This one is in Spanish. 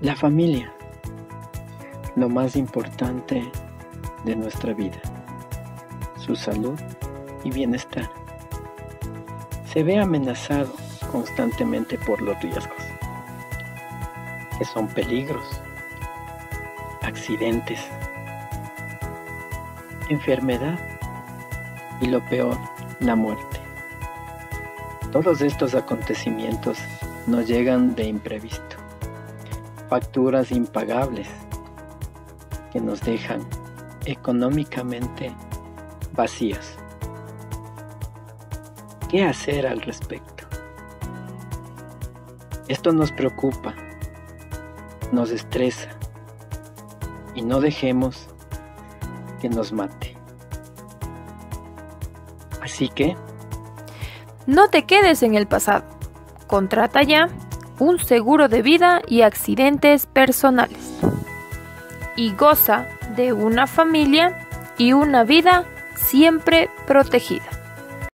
La familia, lo más importante de nuestra vida, su salud y bienestar. Se ve amenazado constantemente por los riesgos, que son peligros, accidentes, enfermedad y lo peor, la muerte. Todos estos acontecimientos nos llegan de imprevisto facturas impagables que nos dejan económicamente vacías. ¿Qué hacer al respecto? Esto nos preocupa, nos estresa y no dejemos que nos mate. Así que... No te quedes en el pasado. Contrata ya un seguro de vida y accidentes personales. Y goza de una familia y una vida siempre protegida.